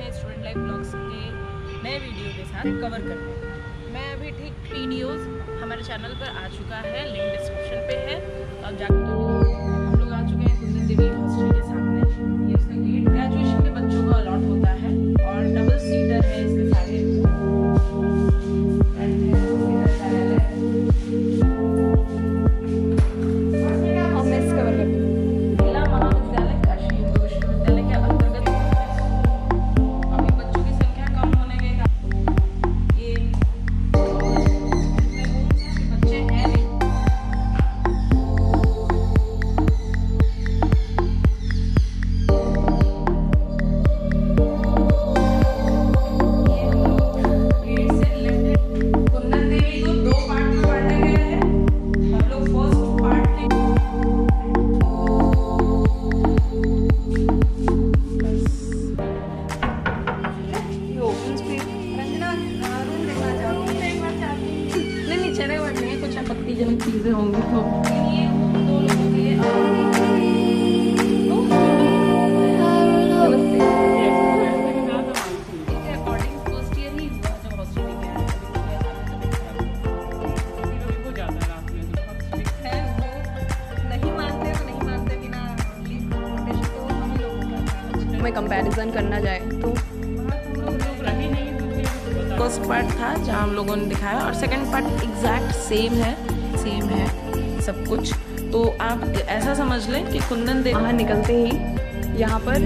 Life blogs के नए video के साथ कवर करते हैं मैं अभी ठीक पी हमारे चैनल पर आ चुका है लिंक डिस्क्रिप्शन पे है। अब जाकर ही लोगों का था में कंपैरिजन करना जाए तो। फ़र्स्ट पार्ट था जहाँ हम लोगों ने दिखाया और सेकंड पार्ट एग्जैक्ट सेम है। सेम है, सब कुछ। तो आप ऐसा समझ लें कि कुंदन देव बाहर निकलते ही यहाँ पर